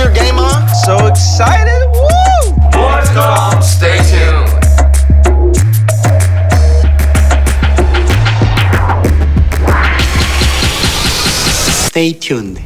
your game on? So Stay tuned.